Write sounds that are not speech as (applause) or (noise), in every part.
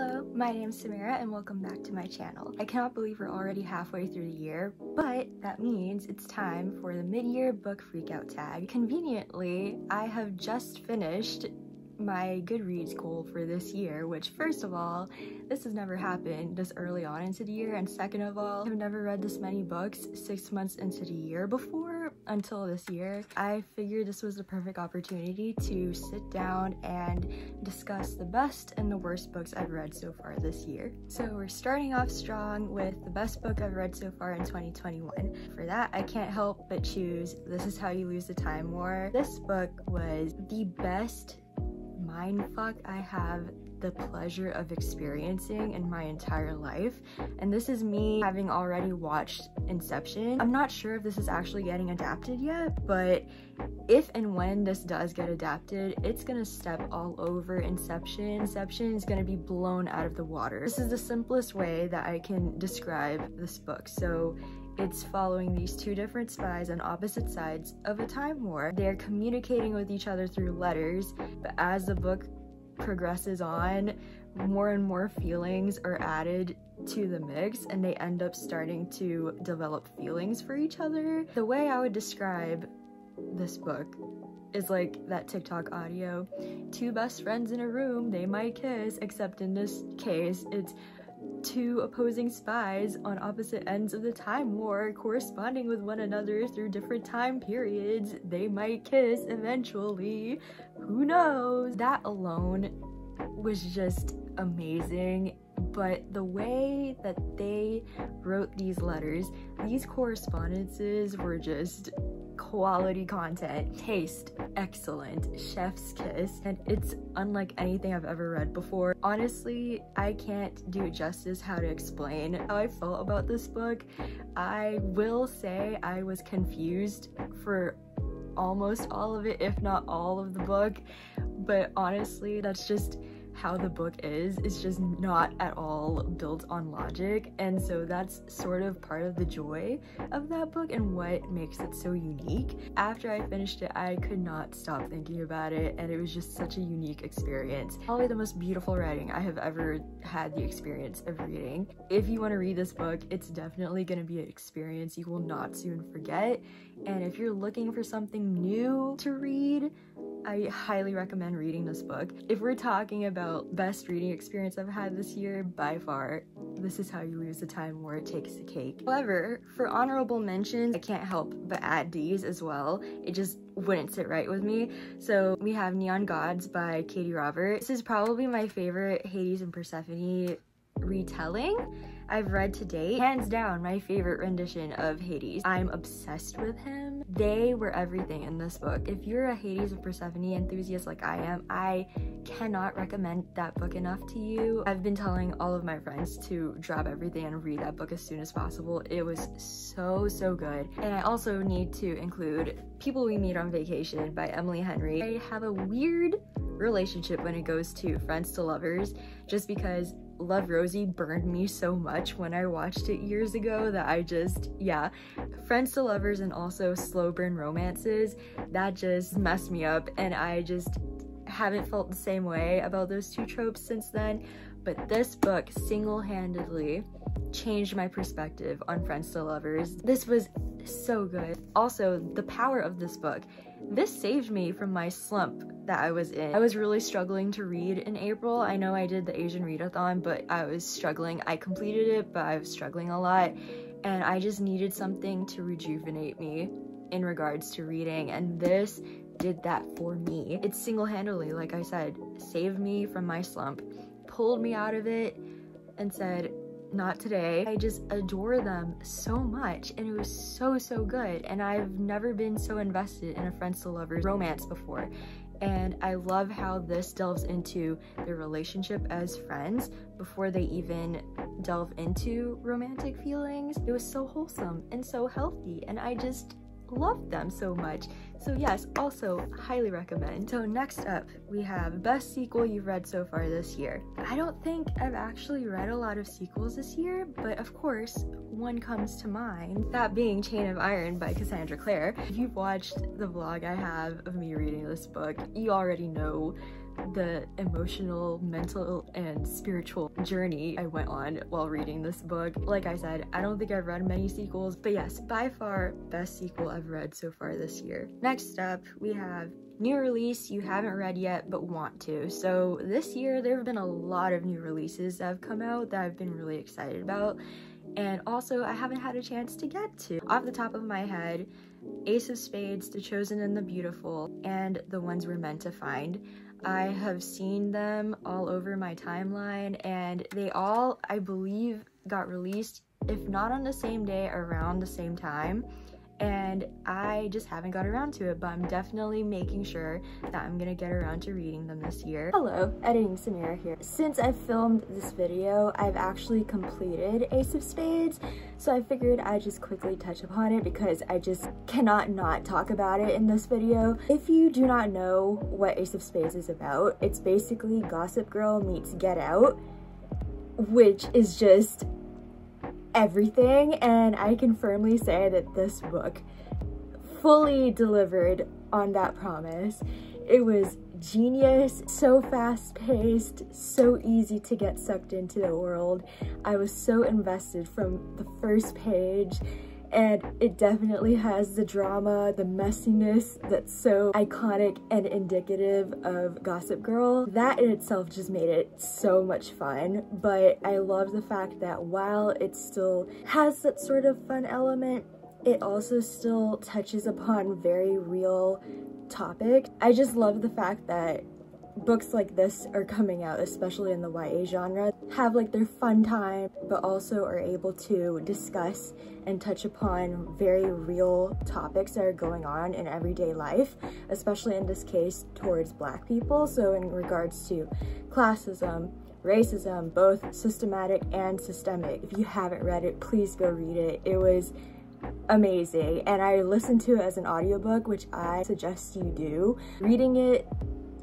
Hello, my name is Samira and welcome back to my channel. I cannot believe we're already halfway through the year, but that means it's time for the mid-year book freakout tag. Conveniently, I have just finished my Goodreads goal for this year, which first of all, this has never happened this early on into the year, and second of all, I've never read this many books six months into the year before until this year. I figured this was the perfect opportunity to sit down and discuss the best and the worst books I've read so far this year. So we're starting off strong with the best book I've read so far in 2021. For that, I can't help but choose This Is How You Lose the Time War. This book was the best mindfuck I have the pleasure of experiencing in my entire life. And this is me having already watched Inception. I'm not sure if this is actually getting adapted yet, but if and when this does get adapted, it's gonna step all over Inception. Inception is gonna be blown out of the water. This is the simplest way that I can describe this book. So it's following these two different spies on opposite sides of a time war. They're communicating with each other through letters, but as the book progresses on, more and more feelings are added to the mix and they end up starting to develop feelings for each other. The way I would describe this book is like that TikTok audio. Two best friends in a room, they might kiss, except in this case, it's two opposing spies on opposite ends of the time war corresponding with one another through different time periods. They might kiss eventually. Who knows? That alone was just amazing but the way that they wrote these letters, these correspondences were just quality content, taste excellent, chef's kiss, and it's unlike anything I've ever read before. Honestly, I can't do justice how to explain how I felt about this book. I will say I was confused for almost all of it, if not all of the book, but honestly, that's just how the book is is just not at all built on logic. And so that's sort of part of the joy of that book and what makes it so unique. After i finished it i could not stop thinking about it and it was just such a unique experience. Probably the most beautiful writing i have ever had the experience of reading. If you want to read this book it's definitely going to be an experience you will not soon forget. And if you're looking for something new to read I highly recommend reading this book. If we're talking about best reading experience I've had this year, by far, this is how you lose the time war it takes the cake. However, for honorable mentions, I can't help but add these as well. It just wouldn't sit right with me. So we have Neon Gods by Katee Robert. This is probably my favorite Hades and Persephone retelling I've read to date. Hands down, my favorite rendition of Hades. I'm obsessed with him. They were everything in this book. If you're a Hades of Persephone enthusiast like I am, I cannot recommend that book enough to you. I've been telling all of my friends to drop everything and read that book as soon as possible. It was so, so good. And I also need to include People We Meet on Vacation by Emily Henry. I have a weird relationship when it goes to friends to lovers just because Love Rosie burned me so much when I watched it years ago that I just, yeah, friends to lovers and also slow burn romances, that just messed me up and I just haven't felt the same way about those two tropes since then. But this book single-handedly changed my perspective on friends to lovers. This was so good. Also, the power of this book this saved me from my slump that I was in. I was really struggling to read in April. I know I did the Asian readathon, but I was struggling. I completed it, but I was struggling a lot. And I just needed something to rejuvenate me in regards to reading. And this did that for me. It single-handedly, like I said, saved me from my slump, pulled me out of it, and said, not today. I just adore them so much and it was so, so good. And I've never been so invested in a friends to lovers romance before. And I love how this delves into their relationship as friends before they even delve into romantic feelings. It was so wholesome and so healthy. And I just loved them so much. So yes, also highly recommend. So next up, we have best sequel you've read so far this year. I don't think I've actually read a lot of sequels this year, but of course, one comes to mind, that being Chain of Iron by Cassandra Clare. If you've watched the vlog I have of me reading this book, you already know the emotional, mental, and spiritual journey I went on while reading this book. Like I said, I don't think I've read many sequels, but yes, by far best sequel I've read so far this year. Next up, we have new release you haven't read yet but want to. So this year there have been a lot of new releases that have come out that I've been really excited about and also I haven't had a chance to get to. Off the top of my head, Ace of Spades, The Chosen and the Beautiful, and The Ones We're Meant to Find. I have seen them all over my timeline and they all, I believe, got released, if not on the same day, around the same time and I just haven't got around to it, but I'm definitely making sure that I'm gonna get around to reading them this year. Hello, Editing Samira here. Since I filmed this video, I've actually completed Ace of Spades, so I figured I'd just quickly touch upon it because I just cannot not talk about it in this video. If you do not know what Ace of Spades is about, it's basically Gossip Girl meets Get Out, which is just everything and I can firmly say that this book fully delivered on that promise. It was genius, so fast paced, so easy to get sucked into the world. I was so invested from the first page and it definitely has the drama, the messiness that's so iconic and indicative of Gossip Girl. That in itself just made it so much fun, but I love the fact that while it still has that sort of fun element, it also still touches upon very real topics. I just love the fact that books like this are coming out, especially in the YA genre, have like their fun time, but also are able to discuss and touch upon very real topics that are going on in everyday life, especially in this case towards black people. So in regards to classism, racism, both systematic and systemic. If you haven't read it, please go read it. It was amazing and I listened to it as an audiobook which I suggest you do. Reading it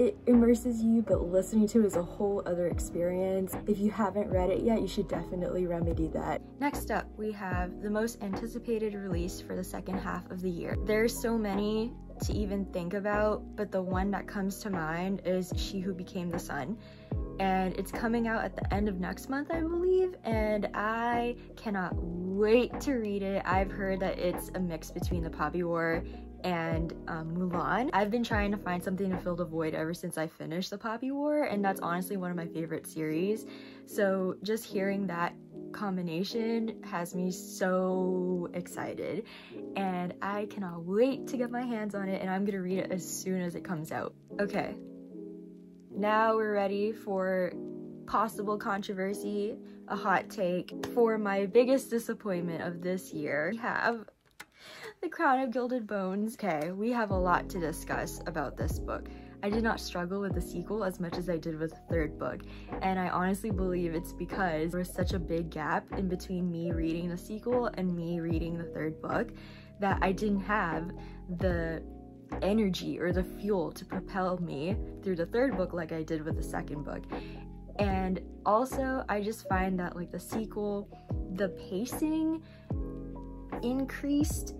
it immerses you, but listening to is a whole other experience. If you haven't read it yet, you should definitely remedy that. Next up, we have the most anticipated release for the second half of the year. There's so many to even think about, but the one that comes to mind is She Who Became the Sun. And it's coming out at the end of next month, I believe, and I cannot wait to read it. I've heard that it's a mix between the Poppy War and um, Mulan. I've been trying to find something to fill the void ever since I finished the Poppy War, and that's honestly one of my favorite series. So just hearing that combination has me so excited, and I cannot wait to get my hands on it, and I'm gonna read it as soon as it comes out. Okay, now we're ready for possible controversy, a hot take. For my biggest disappointment of this year, we have the Crown of Gilded Bones. Okay, we have a lot to discuss about this book. I did not struggle with the sequel as much as I did with the third book, and I honestly believe it's because there was such a big gap in between me reading the sequel and me reading the third book that I didn't have the energy or the fuel to propel me through the third book like I did with the second book. And also, I just find that like the sequel, the pacing increased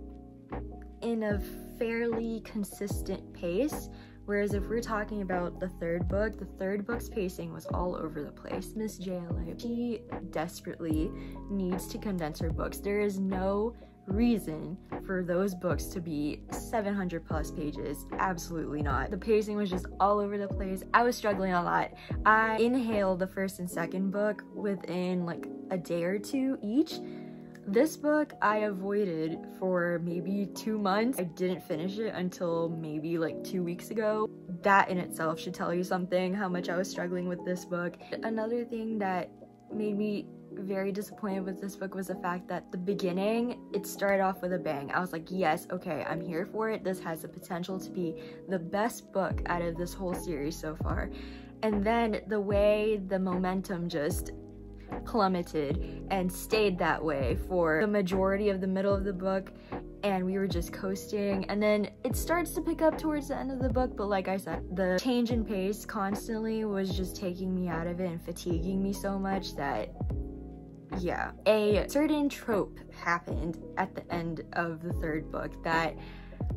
in a fairly consistent pace. Whereas if we're talking about the third book, the third book's pacing was all over the place. Miss JLA, she desperately needs to condense her books. There is no reason for those books to be 700 plus pages. Absolutely not. The pacing was just all over the place. I was struggling a lot. I inhaled the first and second book within like a day or two each this book I avoided for maybe two months. I didn't finish it until maybe like two weeks ago. That in itself should tell you something, how much I was struggling with this book. Another thing that made me very disappointed with this book was the fact that the beginning, it started off with a bang. I was like, yes, okay, I'm here for it. This has the potential to be the best book out of this whole series so far. And then the way the momentum just plummeted and stayed that way for the majority of the middle of the book and we were just coasting and then it starts to pick up towards the end of the book but like I said the change in pace constantly was just taking me out of it and fatiguing me so much that yeah a certain trope happened at the end of the third book that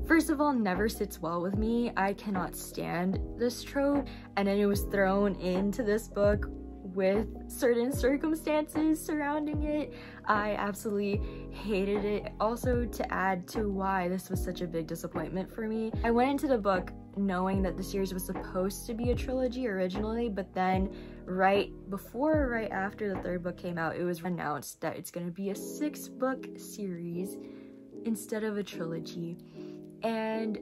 First of all, never sits well with me. I cannot stand this trope, and then it was thrown into this book with certain circumstances surrounding it. I absolutely hated it. Also, to add to why this was such a big disappointment for me, I went into the book knowing that the series was supposed to be a trilogy originally, but then right before or right after the third book came out, it was announced that it's going to be a six book series instead of a trilogy. And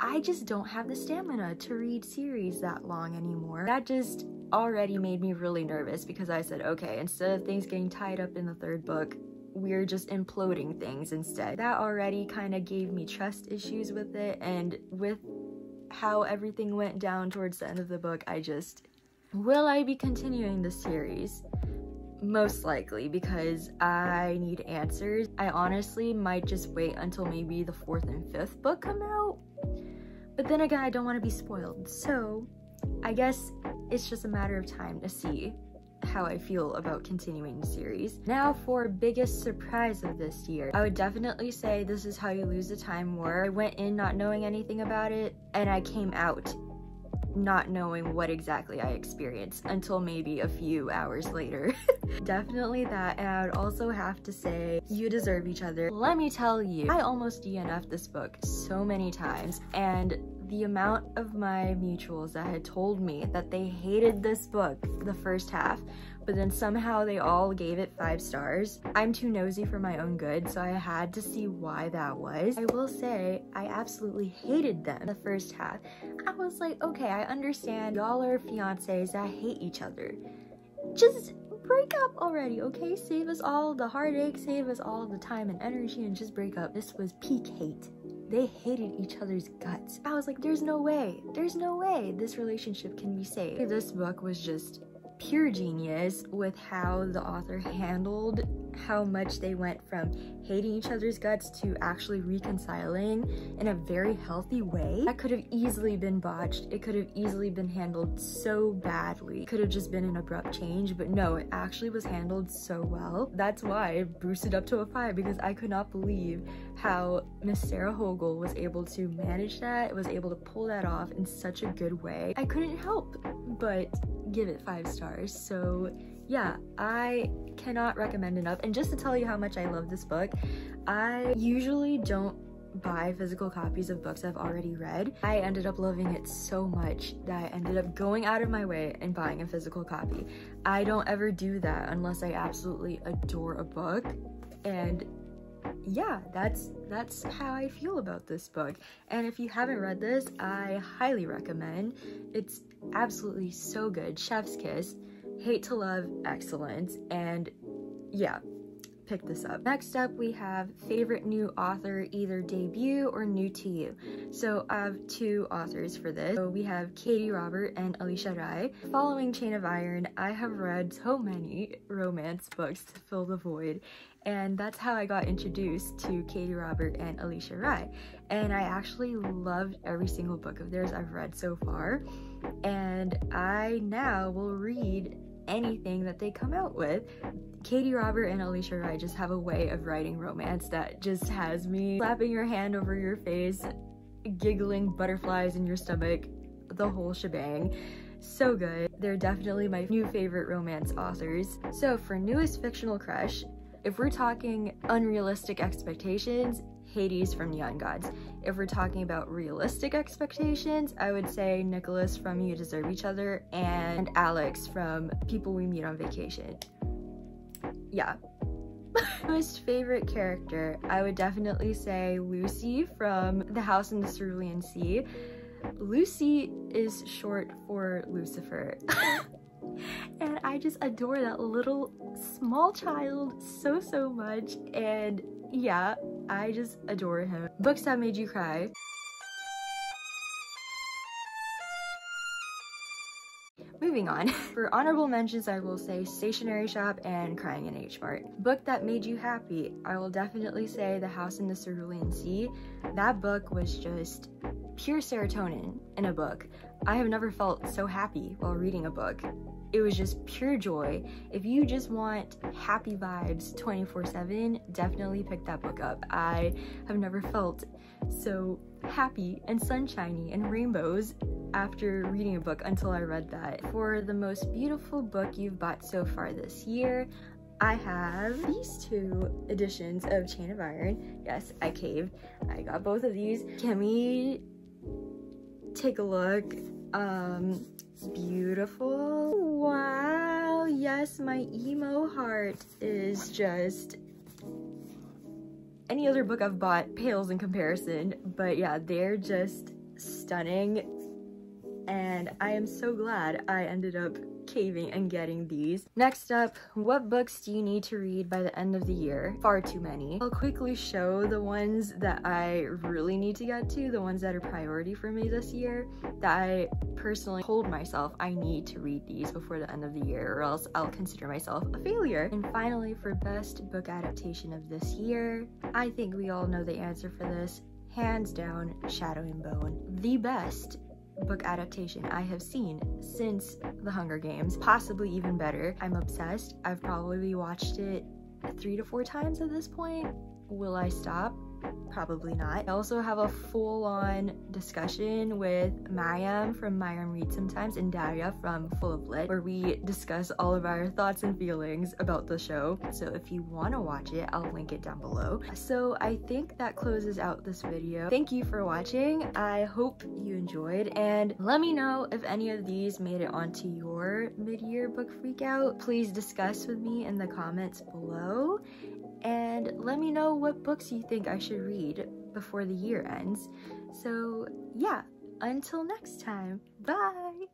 I just don't have the stamina to read series that long anymore. That just already made me really nervous because I said, okay, instead of things getting tied up in the third book, we're just imploding things instead. That already kind of gave me trust issues with it, and with how everything went down towards the end of the book, I just. Will I be continuing the series? Most likely, because I need answers. I honestly might just wait until maybe the fourth and fifth book come out. But then again, I don't want to be spoiled. So, I guess it's just a matter of time to see how I feel about continuing the series. Now for biggest surprise of this year. I would definitely say This Is How You Lose the Time War. I went in not knowing anything about it and I came out not knowing what exactly I experienced until maybe a few hours later. (laughs) Definitely that, and I would also have to say, you deserve each other. Let me tell you, I almost DNF'd this book so many times, and the amount of my mutuals that had told me that they hated this book, the first half, but then somehow they all gave it five stars. I'm too nosy for my own good, so I had to see why that was. I will say, I absolutely hated them the first half. I was like, okay, I understand y'all are fiancés that hate each other. Just break up already, okay? Save us all the heartache, save us all the time and energy, and just break up. This was peak hate. They hated each other's guts. I was like, there's no way, there's no way this relationship can be saved. This book was just pure genius with how the author handled how much they went from hating each other's guts to actually reconciling in a very healthy way. That could have easily been botched. It could have easily been handled so badly. It could have just been an abrupt change, but no, it actually was handled so well. That's why it boosted up to a 5 because I could not believe how Miss Sarah Hogle was able to manage that, was able to pull that off in such a good way. I couldn't help but give it 5 stars. So yeah, I cannot recommend enough. And just to tell you how much I love this book, I usually don't buy physical copies of books I've already read. I ended up loving it so much that I ended up going out of my way and buying a physical copy. I don't ever do that unless I absolutely adore a book. And yeah, that's that's how I feel about this book. And if you haven't read this, I highly recommend. It's absolutely so good. Chef's kiss hate to love excellence and yeah pick this up. Next up, we have favorite new author, either debut or new to you. So I have two authors for this. So we have Katee Robert and Alisha Rai. Following Chain of Iron, I have read so many romance books to fill the void. And that's how I got introduced to Katee Robert and Alisha Rai. And I actually loved every single book of theirs I've read so far. And I now will read anything that they come out with. Katee Robert and Alisha Rai just have a way of writing romance that just has me slapping your hand over your face, giggling butterflies in your stomach, the whole shebang. So good. They're definitely my new favorite romance authors. So for newest fictional crush, if we're talking unrealistic expectations, Hades from Neon Gods. If we're talking about realistic expectations, I would say Nicholas from You Deserve Each Other and Alex from People We Meet on Vacation. Yeah. (laughs) Most favorite character, I would definitely say Lucy from The House in the Cerulean Sea. Lucy is short for Lucifer. (laughs) and I just adore that little small child so, so much. And yeah, I just adore him. Books that made you cry. Moving on. (laughs) For honorable mentions, I will say Stationery Shop and Crying in H Mart. Book that made you happy. I will definitely say The House in the Cerulean Sea. That book was just pure serotonin in a book. I have never felt so happy while reading a book it was just pure joy. If you just want happy vibes 24 7, definitely pick that book up. I have never felt so happy and sunshiny and rainbows after reading a book until I read that. For the most beautiful book you've bought so far this year, I have these two editions of Chain of Iron. Yes, I caved. I got both of these. Can we take a look? Um, beautiful. Wow, yes, my emo heart is just any other book I've bought pales in comparison, but yeah, they're just stunning. And I am so glad I ended up caving and getting these. Next up, what books do you need to read by the end of the year? Far too many. I'll quickly show the ones that I really need to get to, the ones that are priority for me this year, that I personally told myself I need to read these before the end of the year or else I'll consider myself a failure. And finally, for best book adaptation of this year, I think we all know the answer for this. Hands down, Shadow and Bone. The best book adaptation I have seen since The Hunger Games, possibly even better. I'm obsessed. I've probably watched it three to four times at this point. Will I stop? Probably not. I also have a full-on discussion with Mariam from Mariam Read Sometimes and Daria from Full of Lit where we discuss all of our thoughts and feelings about the show. So if you want to watch it, I'll link it down below. So I think that closes out this video. Thank you for watching. I hope you enjoyed and let me know if any of these made it onto your mid-year book freakout. Please discuss with me in the comments below and let me know what books you think I should read before the year ends. So yeah, until next time, bye!